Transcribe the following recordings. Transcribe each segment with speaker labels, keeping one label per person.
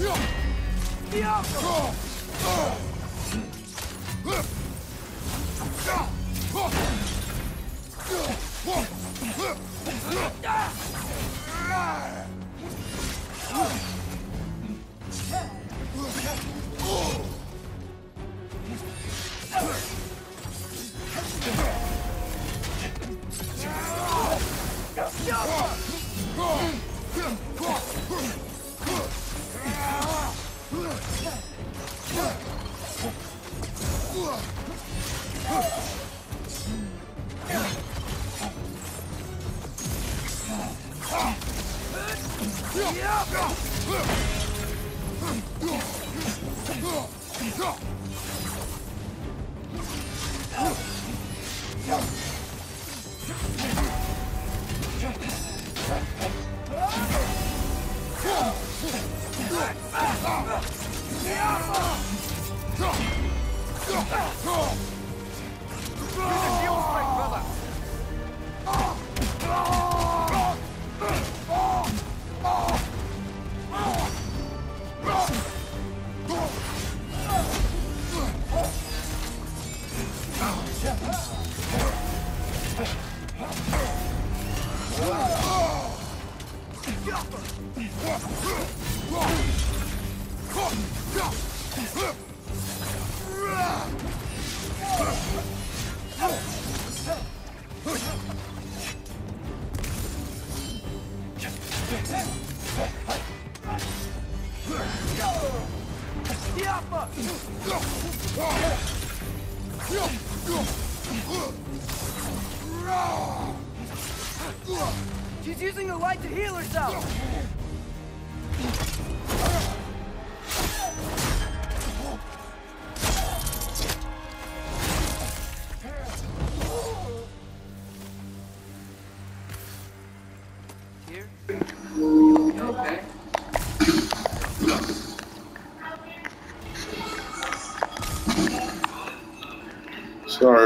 Speaker 1: Use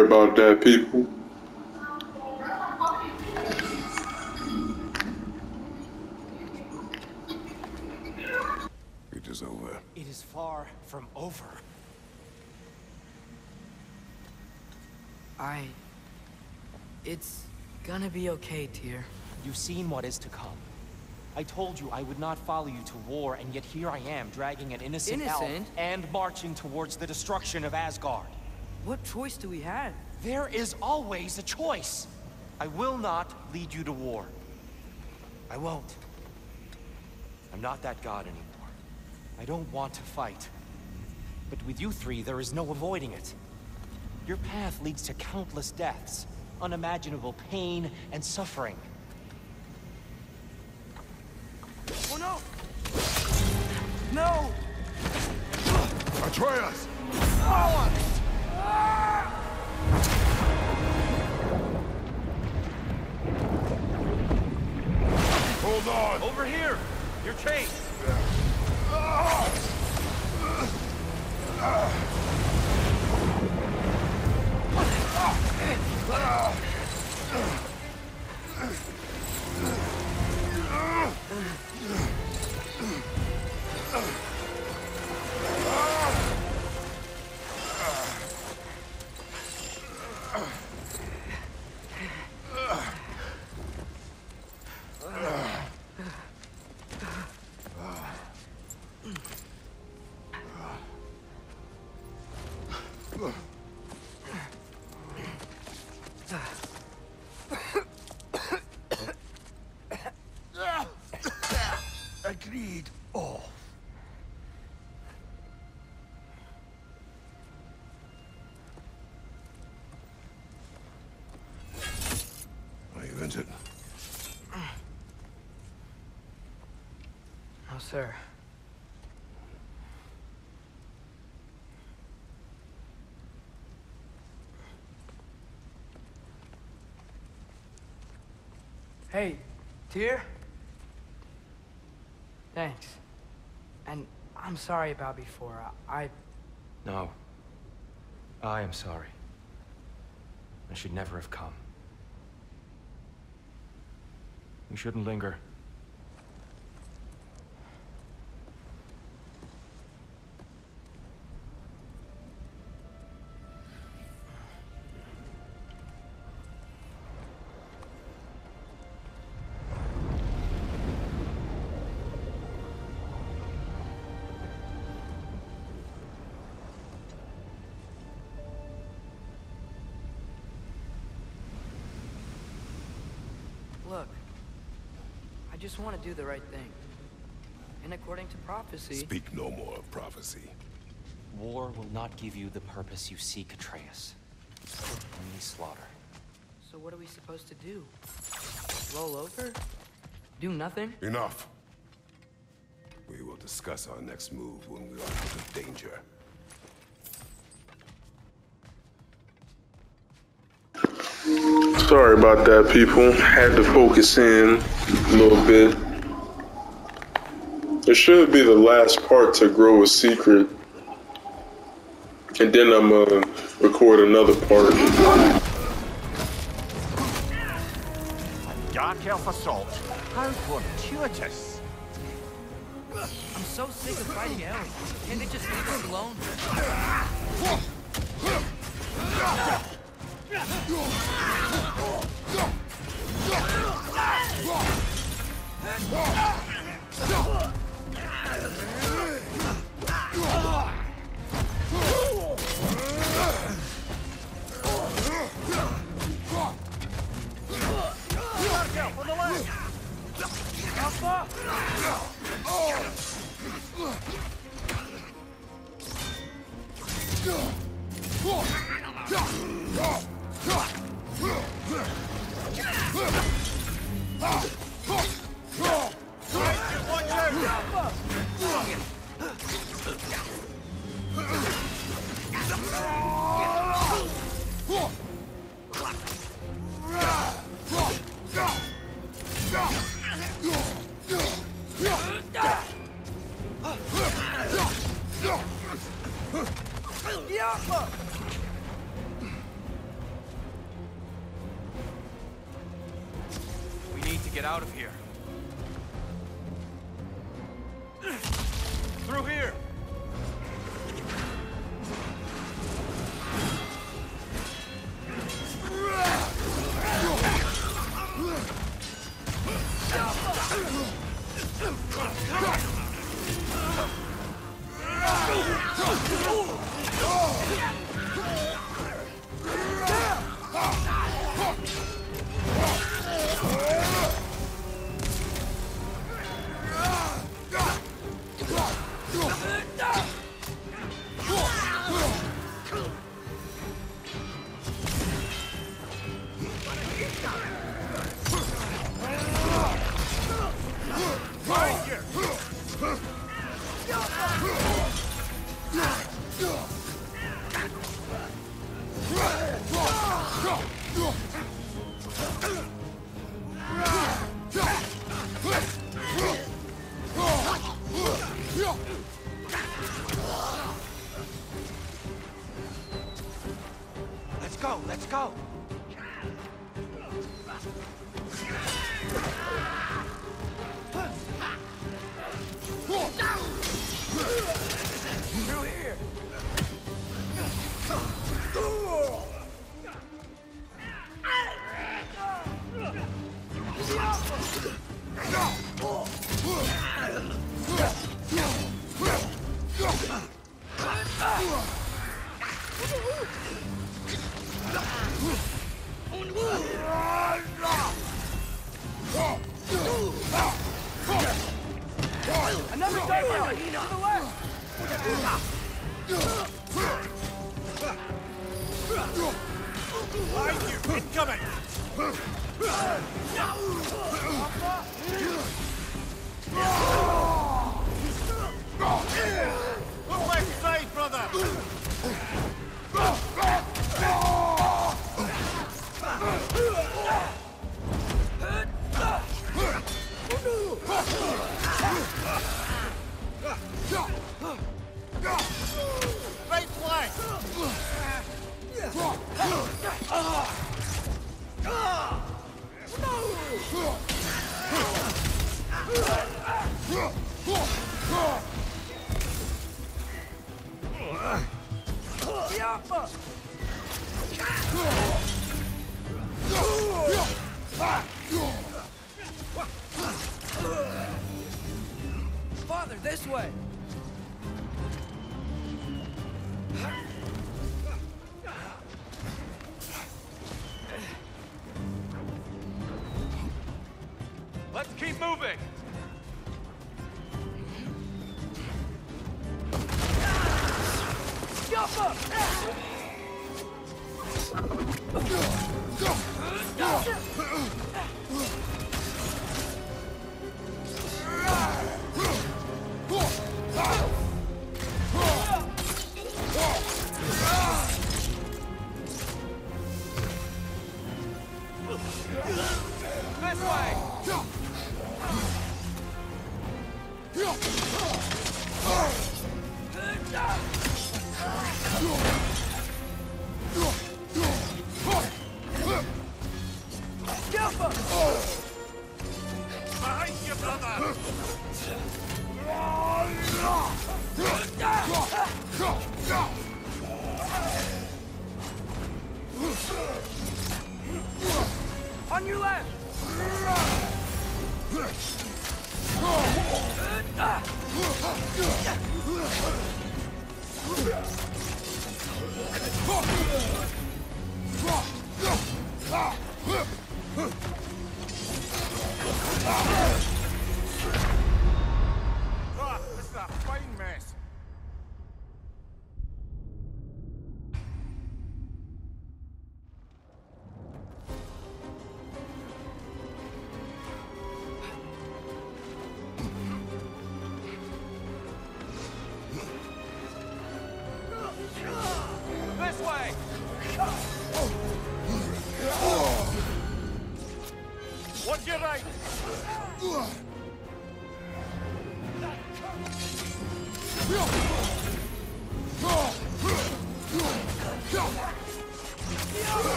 Speaker 2: Sorry about that, people.
Speaker 3: It is over.
Speaker 4: It is far from over.
Speaker 5: I... It's gonna be okay, Tyr.
Speaker 4: You've seen what is to come. I told you I would not follow you to war, and yet here I am, dragging an innocent, elf
Speaker 5: Innocent?
Speaker 4: and marching towards the destruction of Asgard.
Speaker 5: What choice do we have?
Speaker 4: There is always a choice. I will not lead you to war. I won't. I'm not that god anymore. I don't want to fight. But with you three, there is no avoiding it. Your path leads to countless deaths, unimaginable pain and suffering.
Speaker 5: Oh no! No!
Speaker 3: Atreus! Hold on!
Speaker 4: Over here! You're chased!
Speaker 3: Ah.
Speaker 5: Ah. Sir. Hey, Tyr? Thanks. And I'm sorry about before. I...
Speaker 4: No. I am sorry. I should never have come. We shouldn't linger.
Speaker 5: Want to do the right thing. And according to prophecy...
Speaker 3: Speak no more of prophecy.
Speaker 4: War will not give you the purpose you seek, Atreus. Only slaughter.
Speaker 5: So what are we supposed to do? Roll over? Do nothing?
Speaker 3: Enough. We will discuss our next move when we are out of danger.
Speaker 2: Sorry about that, people. Had to focus in a little bit. It should be the last part to Groa secret. And then I'm gonna record another part.
Speaker 6: A Dark Elf Assault. How fortuitous.
Speaker 5: I'm so sick of fighting elves. Can't they just leave us alone?
Speaker 6: Dark
Speaker 1: Watch out!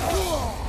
Speaker 7: Whoa!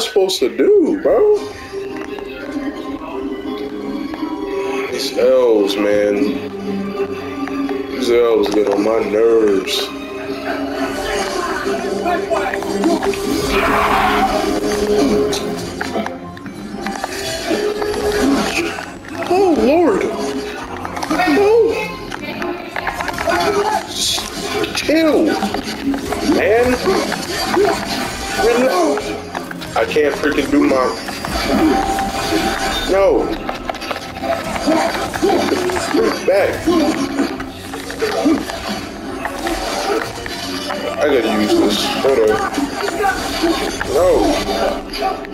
Speaker 7: Supposed to do, bro? These elves, man. These elves get on my nerves. Oh Lord. No. Just chill. Man. Relax. I can't freaking do my. No. Back. I gotta use this. Hold on. No.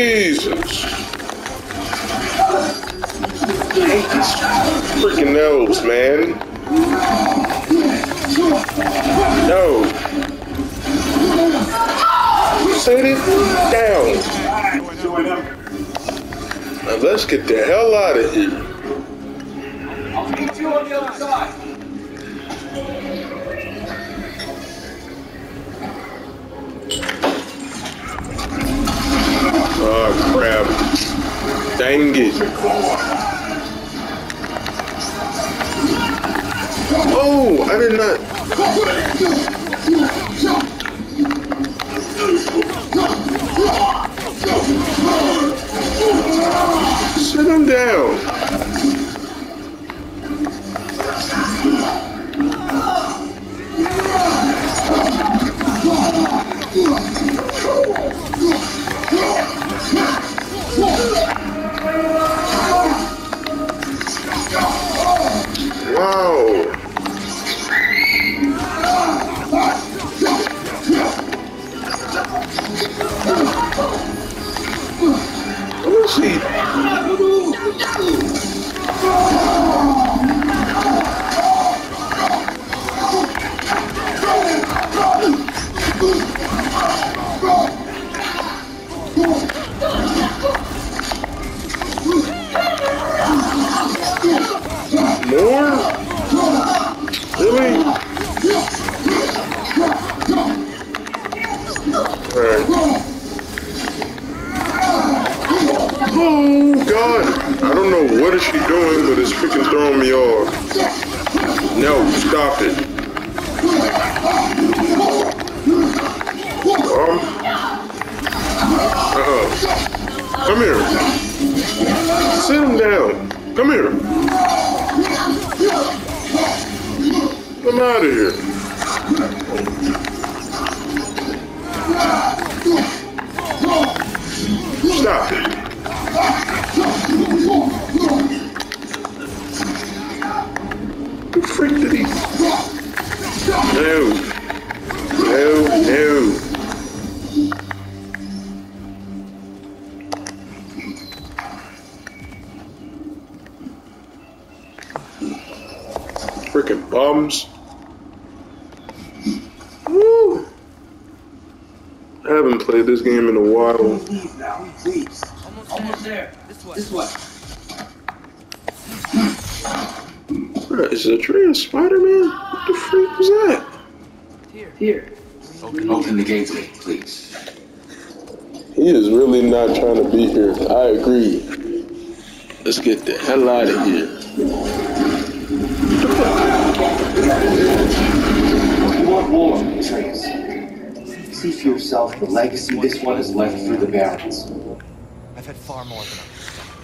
Speaker 7: Jesus. I hate these freaking elves, man. No. Set it down. Now let's get the hell out of here. Oh crap. Dang it. Oh, I did not.
Speaker 2: Sit him down. Wow. Stop be here. I agree. Let's get the hell out of here.
Speaker 8: You want war, Atreus. See for yourself the legacy this one has left through the Barrens.
Speaker 4: I've had far more than I can stomach.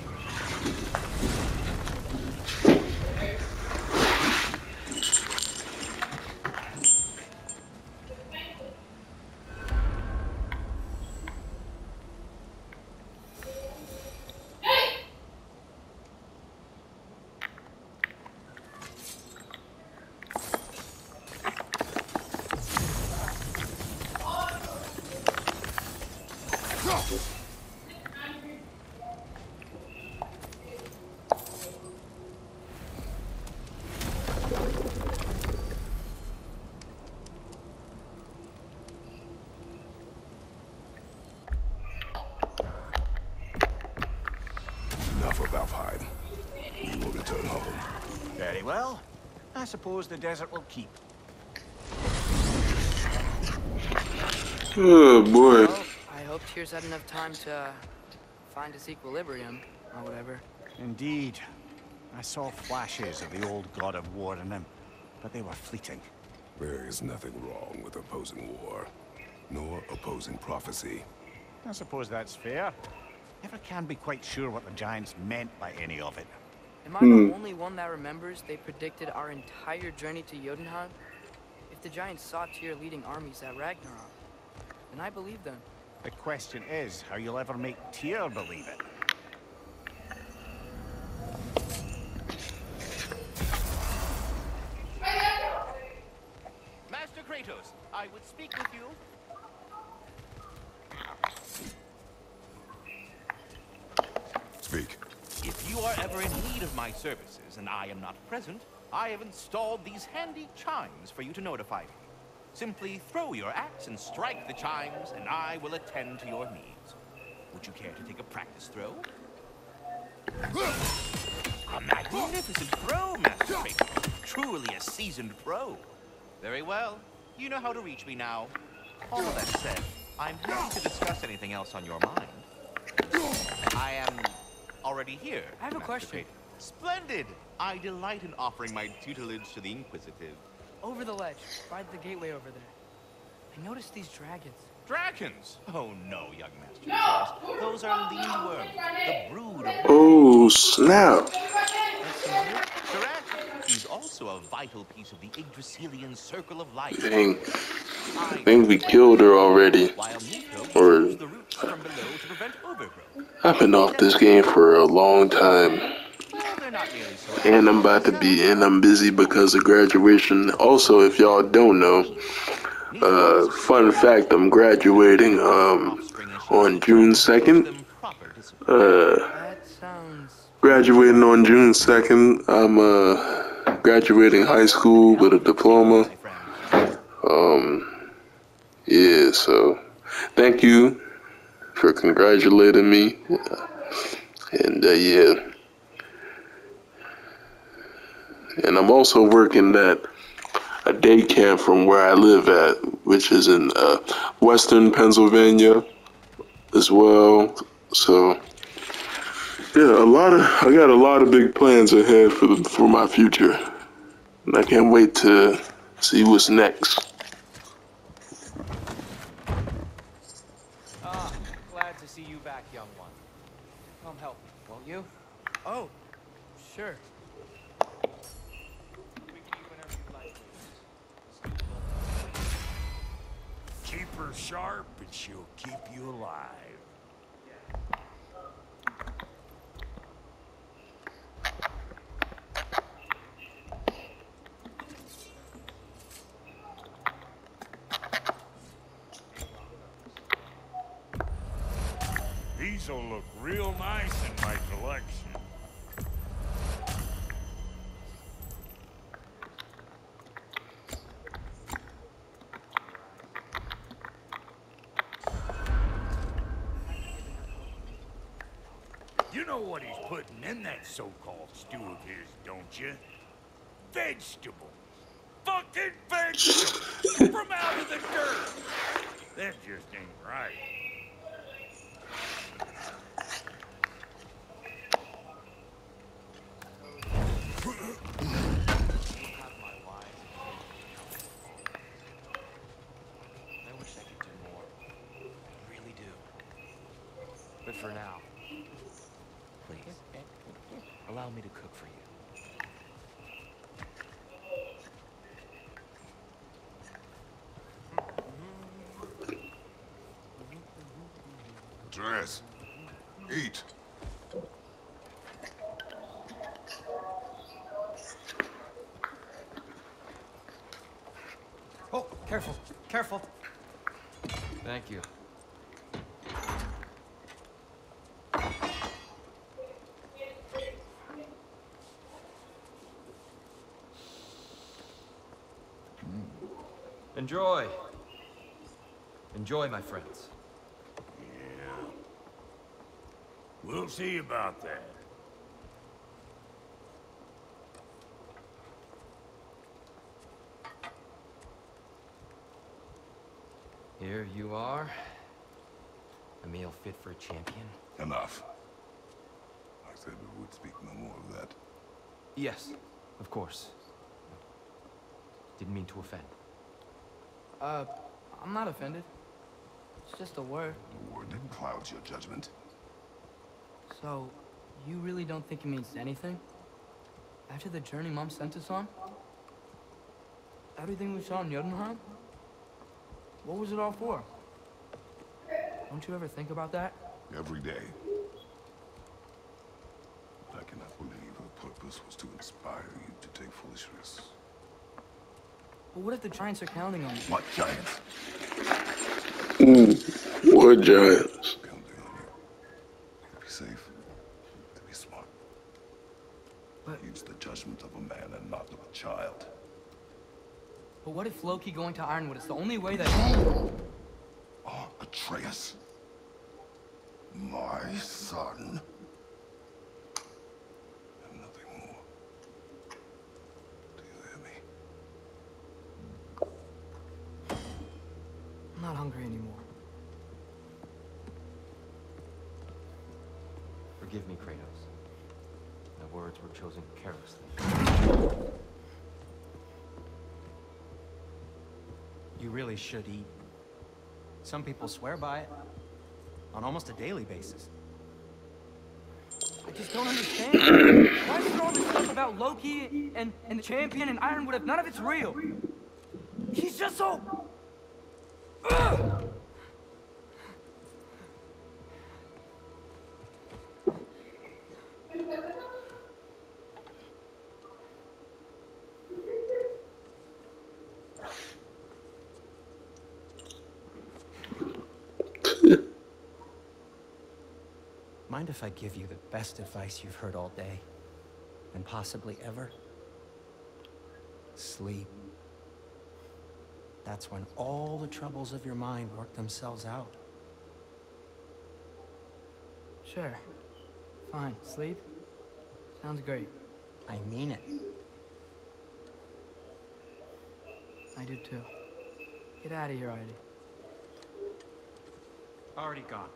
Speaker 3: Enough of Alfheim. We will return home.
Speaker 6: Very well. I suppose the desert will keep.
Speaker 2: Oh boy.
Speaker 5: Well, I hope Tyr's had enough time to uh, find his equilibrium, or whatever.
Speaker 6: Indeed. I saw flashes of the old god of war in him, but they were fleeting.
Speaker 3: There is nothing wrong with opposing war, nor opposing prophecy.
Speaker 6: I suppose that's fair. Never can be quite sure what the Giants meant by any of it.
Speaker 5: Am I
Speaker 2: Hmm.
Speaker 5: the only one that remembers they predicted our entire journey to Jotunheim? If the Giants saw Tyr leading armies at Ragnarok, then I believe them.
Speaker 6: The question is how you'll ever make Tyr believe it. Master Kratos, I would speak with you.
Speaker 3: Speak.
Speaker 9: If you are ever in need of my services and I am not present, I have installed these handy chimes for you to notify me. Simply throw your axe and strike the chimes, and I will attend to your needs. Would you care to take a practice throw? A magnificent throw, Master Kratos. Truly a seasoned pro. Very well. You know how to reach me now. All that said, I'm happy to discuss anything else on your mind. I am already here.
Speaker 5: I have a
Speaker 9: Master
Speaker 5: question.
Speaker 9: Kratos. Splendid! I delight in offering my tutelage to the Inquisitive.
Speaker 5: Over the ledge, by the gateway over there. I noticed these dragons.
Speaker 9: Dragons! Oh no, young Master Kratos. Those are Lindwyrms, the brood of...
Speaker 2: Oh snap.
Speaker 9: Correct. He's also a vital piece of the Yggdrasilian Circle of Life.
Speaker 2: Dang.
Speaker 9: I
Speaker 2: think we killed her already. Or-
Speaker 9: uses the roots from below to prevent overgrowth.
Speaker 2: I've been off this game for a long time.
Speaker 9: Well, they're not nearly so
Speaker 2: And I'm about to be and I'm busy because of graduation. Also, if y'all don't know, uh, fun fact, I'm graduating um on June 2nd.
Speaker 9: them proper discipline.
Speaker 2: Uh, graduating on June 2nd. I'm uh graduating high school with a diploma. Um, yeah, so thank you for congratulating me. And uh, yeah. And I'm also working at a day camp from where I live at, which is in uh, western Pennsylvania as well. So yeah, a lot of I got a lot of big plans ahead for the, for my future. And I can't wait to see what's next.
Speaker 4: Ah, glad to see you back, young one. Come help me, won't you?
Speaker 5: Oh, sure.
Speaker 4: We can eat whenever you like.
Speaker 10: Keep her sharp and she'll keep you alive. Know what he's putting in that so-called stew of his, don't you? Vegetables. Fucking vegetables! From out of the dirt! That just ain't right.
Speaker 4: But for now, please, allow me to cook for you.
Speaker 3: Dress. Eat.
Speaker 4: Oh, careful, careful. Thank you. Enjoy. Enjoy, my friends.
Speaker 10: Yeah. We'll see about that.
Speaker 4: Here you are. A meal fit for a champion.
Speaker 3: Enough. I said we would speak no more of that.
Speaker 4: Yes, of course. Didn't mean to offend.
Speaker 5: Uh, I'm not offended. It's just a word.
Speaker 3: The word that clouds your judgment.
Speaker 5: So, you really don't think it means anything? After the journey Mom sent us on? Everything we saw in Jotunheim? What was it all for? Don't you ever think about that?
Speaker 3: Every day. I cannot believe her purpose was to inspire you to take foolish risks.
Speaker 5: But what if the Giants are counting on you?
Speaker 3: What giants?
Speaker 2: What giants?
Speaker 3: Counting on you. Be safe. To be smart.
Speaker 5: But-
Speaker 3: Use the judgment of a man and not of a child.
Speaker 5: But what if Loki going to Ironwood is the only way that...
Speaker 3: Oh, Atreus. My son. And nothing more. Do you hear me?
Speaker 5: I'm not hungry anymore.
Speaker 4: Forgive me, Kratos. My words were chosen carelessly.
Speaker 6: You really should eat. Some people swear by it. On almost a daily basis.
Speaker 5: I just don't understand. Why is all this stuff about Loki and, and the champion and Ironwood if none of it's real? He's just so...
Speaker 6: Mind if I give you the best advice you've heard all day? And possibly ever? Sleep. That's when all the troubles of your mind work themselves out.
Speaker 5: Sure. Fine. Sleep? Sounds great.
Speaker 4: I mean it.
Speaker 5: I do too. Get out of here already.
Speaker 6: Already gone.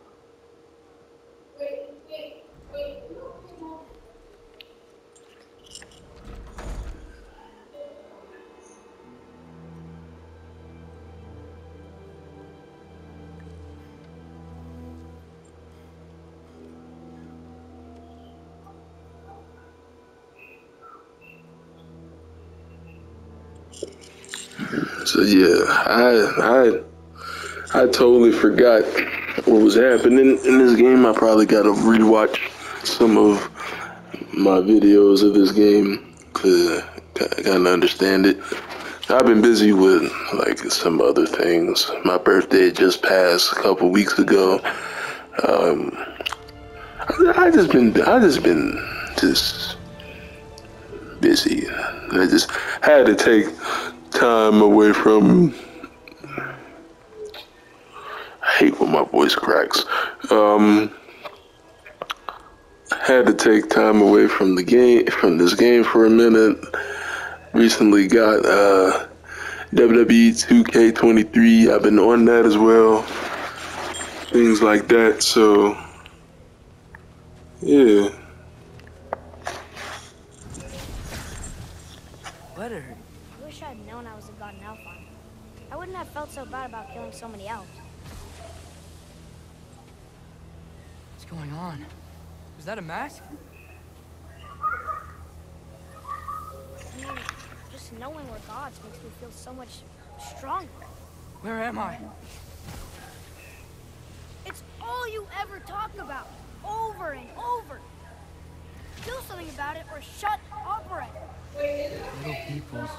Speaker 2: So yeah, I I I totally forgot what was happening in this game. I probably gotta rewatch some of my videos of this game to kind of understand it. I've been busy with like some other things. My birthday just passed a couple weeks ago. Um, I, I just been I just been just busy. I just had to take time away from. I hate when my voice cracks. Um, had to take time away from the game, from this game for a minute. Recently got uh, WWE 2K23. I've been on that as well. Things like that. So, yeah.
Speaker 11: I wish I'd known I was a god in Alfheim. I wouldn't have felt so bad about killing so many elves.
Speaker 5: What's going on? Was that a mask?
Speaker 11: I mean, just knowing we're gods makes me feel so much stronger.
Speaker 5: Where am I?
Speaker 11: It's all you ever talk about, over and over. Do something about it or shut up already.
Speaker 5: Little people's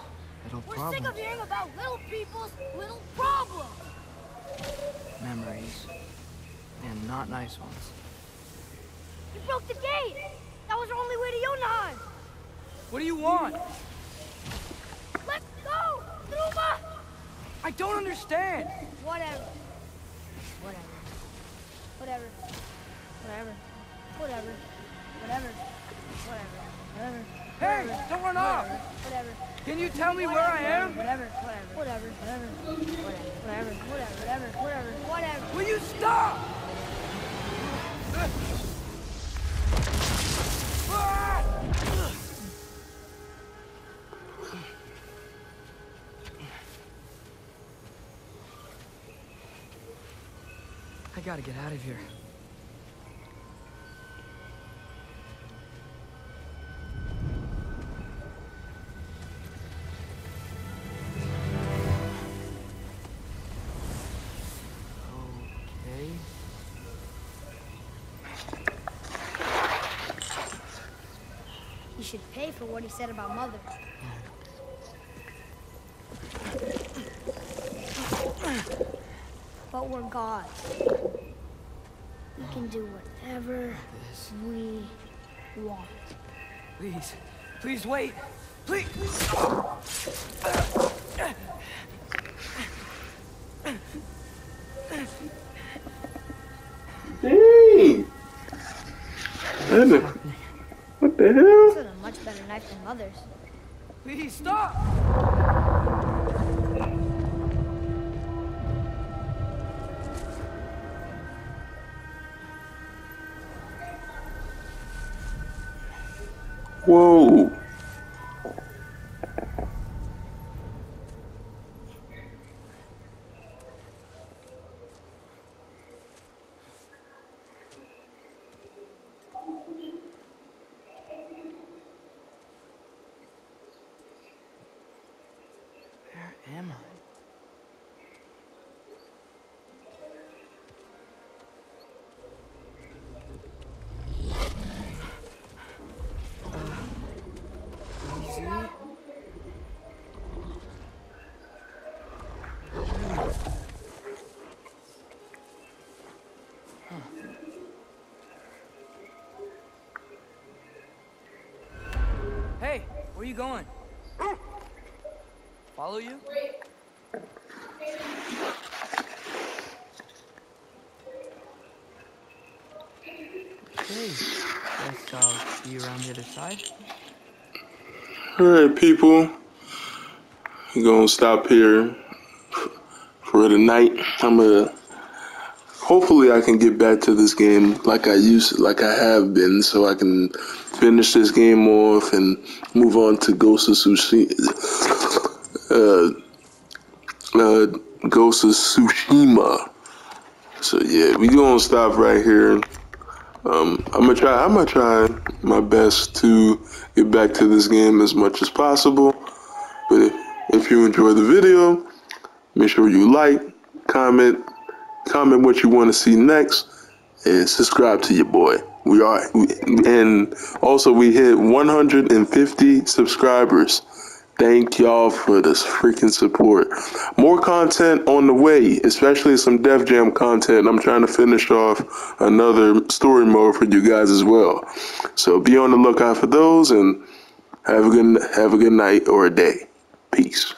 Speaker 5: little
Speaker 11: We're sick of hearing about little people's little problems.
Speaker 5: Memories. And not nice ones.
Speaker 11: You broke the gate. That was our only way to Jotunheim.
Speaker 5: What do you want?
Speaker 11: Let's go, Numa.
Speaker 5: I don't understand.
Speaker 11: Whatever. Whatever. Whatever. Whatever. Whatever. Whatever. Whatever. Whatever.
Speaker 5: Hey, Don't run off!
Speaker 11: Whatever.
Speaker 5: Can you tell me where I am?
Speaker 11: Whatever, whatever, whatever, whatever, whatever, whatever, whatever, whatever.
Speaker 5: Will you stop? I gotta get out of here.
Speaker 11: What he said about Mother. But we're gods. We can do whatever we want.
Speaker 5: Please, please wait. Please.
Speaker 11: This is a much better knife than Mother's.
Speaker 5: Please stop.
Speaker 2: Whoa!
Speaker 5: You going? Follow you? Okay. Guess I'll you around the other side.
Speaker 2: Alright, people. We're gonna stop here for the night. I'm gonna. Hopefully, I can get back to this game like I used, like I have been, so I can finish this game off and move on to Ghost of Tsushima. Uh, uh, Ghost of Tsushima. So yeah, we gonna stop right here. Um, I'm gonna try. I'm gonna try my best to get back to this game as much as possible. But if, if you enjoy the video, make sure you like, comment, comment what you want to see next, and subscribe to your boy. We are, and also we hit 150 subscribers. Thank y'all for this freaking support. More content on the way, especially some Def Jam content. I'm trying to finish off another story mode for you guys as well. So be on the lookout for those and have a good have a good night or a day. Peace.